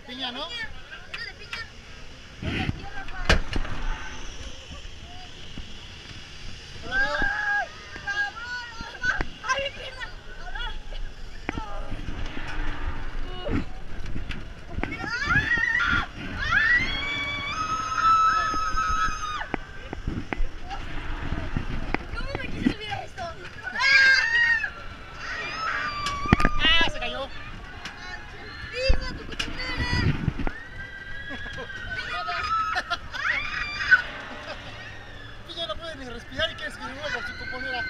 de piña, ¿no? qu'est-ce qu'il veut pour tu comprendre là?